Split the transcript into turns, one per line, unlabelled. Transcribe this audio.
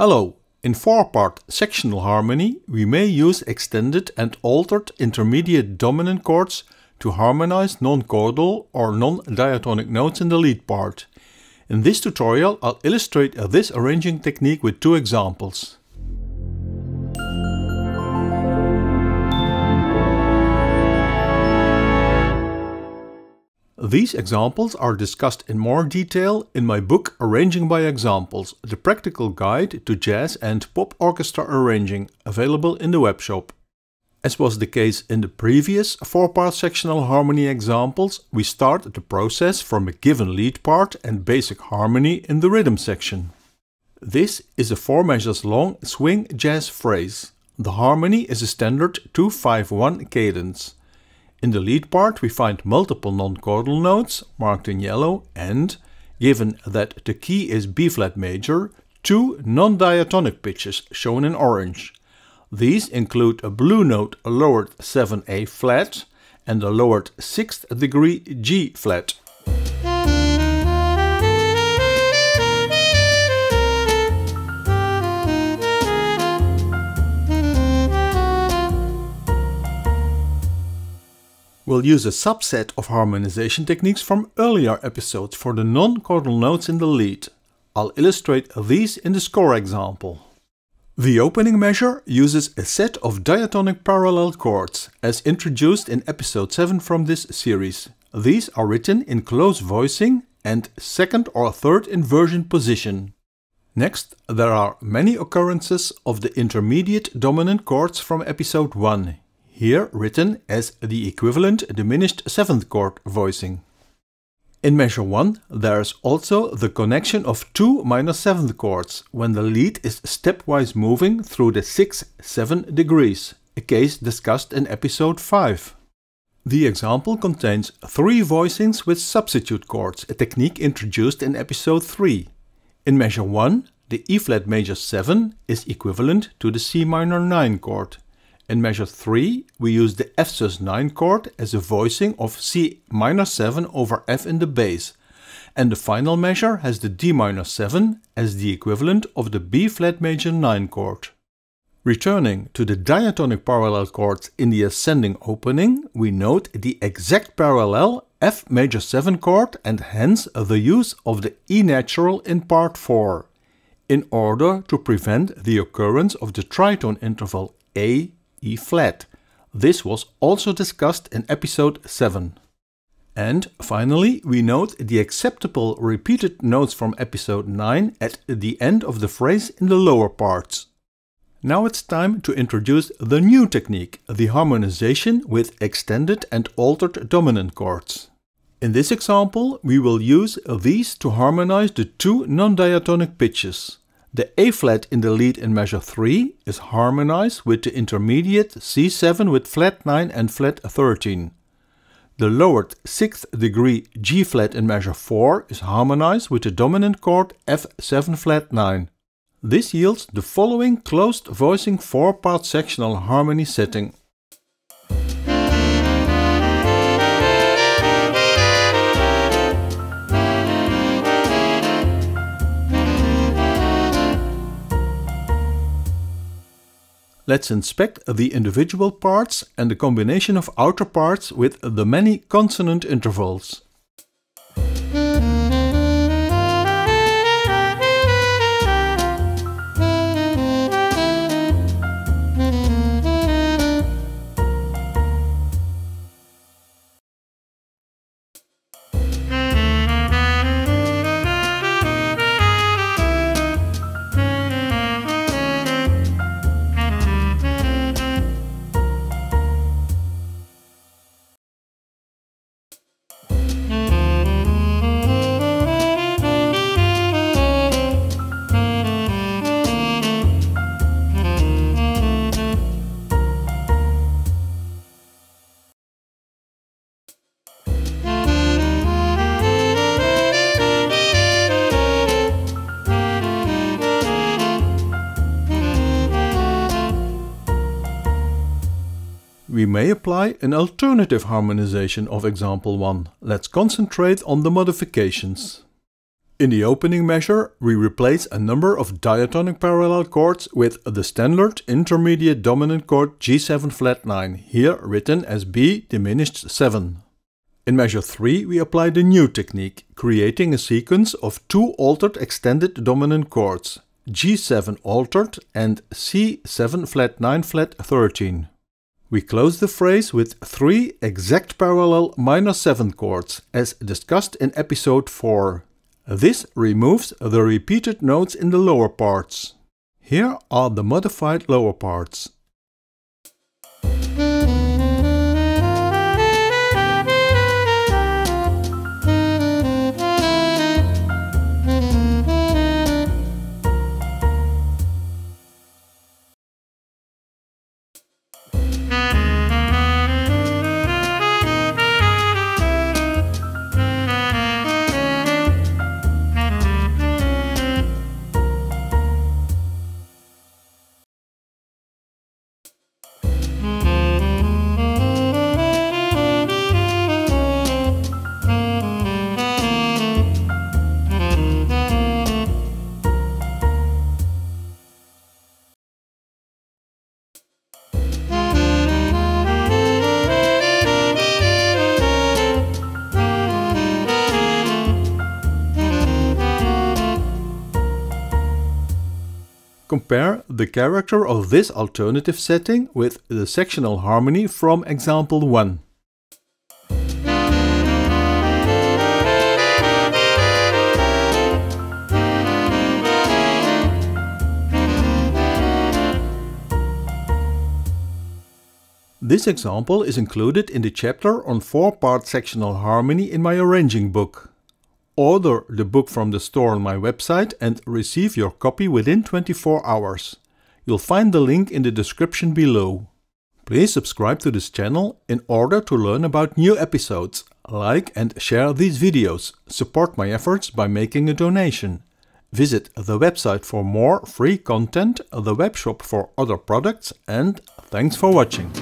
Hello! In four-part sectional harmony, we may use extended and altered intermediate dominant chords to harmonize non-chordal or non-diatonic notes in the lead part. In this tutorial, I'll illustrate this arranging technique with two examples. These examples are discussed in more detail in my book Arranging by Examples, the practical guide to jazz and pop orchestra arranging, available in the webshop. As was the case in the previous four-part sectional harmony examples, we start the process from a given lead part and basic harmony in the rhythm section. This is a 4 measures long swing jazz phrase. The harmony is a standard 2-5-1 cadence. In the lead part we find multiple non-chordal notes, marked in yellow, and, given that the key is B-flat major, two non-diatonic pitches, shown in orange. These include a blue note lowered 7A flat and a lowered 6th degree G flat. We'll use a subset of harmonization techniques from earlier episodes for the non-chordal notes in the lead. I'll illustrate these in the score example. The opening measure uses a set of diatonic parallel chords, as introduced in episode 7 from this series. These are written in close voicing and second or third inversion position. Next, there are many occurrences of the intermediate dominant chords from episode 1, here written as the equivalent diminished seventh chord voicing. In measure 1 there is also the connection of two minor seventh chords when the lead is stepwise moving through the 6-7 degrees, a case discussed in episode 5. The example contains three voicings with substitute chords, a technique introduced in episode 3. In measure 1, the E flat major 7 is equivalent to the C minor 9 chord. In measure 3, we use the F sus 9 chord as a voicing of C minor 7 over F in the bass, and the final measure has the D minor 7 as the equivalent of the B flat major 9 chord. Returning to the diatonic parallel chords in the ascending opening, we note the exact parallel F major 7 chord and hence the use of the E natural in part 4, in order to prevent the occurrence of the tritone interval A E flat. This was also discussed in episode 7. And finally, we note the acceptable repeated notes from episode 9 at the end of the phrase in the lower parts. Now it's time to introduce the new technique, the harmonization with extended and altered dominant chords. In this example, we will use these to harmonize the two non-diatonic pitches. The A flat in the lead in measure 3 is harmonized with the intermediate C7 with flat 9 and flat 13. The lowered 6th degree G flat in measure 4 is harmonized with the dominant chord F7 flat 9. This yields the following closed voicing 4-part sectional harmony setting. Let's inspect the individual parts and the combination of outer parts with the many consonant intervals. We may apply an alternative harmonization of example 1. Let's concentrate on the modifications. In the opening measure, we replace a number of diatonic parallel chords with the standard intermediate dominant chord G7 flat 9, here written as B diminished 7. In measure 3 we apply the new technique, creating a sequence of two altered extended dominant chords, G7 altered and C7 flat 9 flat 13. We close the phrase with three exact parallel minor 7 chords, as discussed in episode 4. This removes the repeated notes in the lower parts. Here are the modified lower parts. Compare the character of this alternative setting with the sectional harmony from example 1. This example is included in the chapter on four-part sectional harmony in my arranging book. Order the book from the store on my website and receive your copy within 24 hours. You'll find the link in the description below. Please subscribe to this channel in order to learn about new episodes. Like and share these videos. Support my efforts by making a donation. Visit the website for more free content, the webshop for other products and thanks for watching.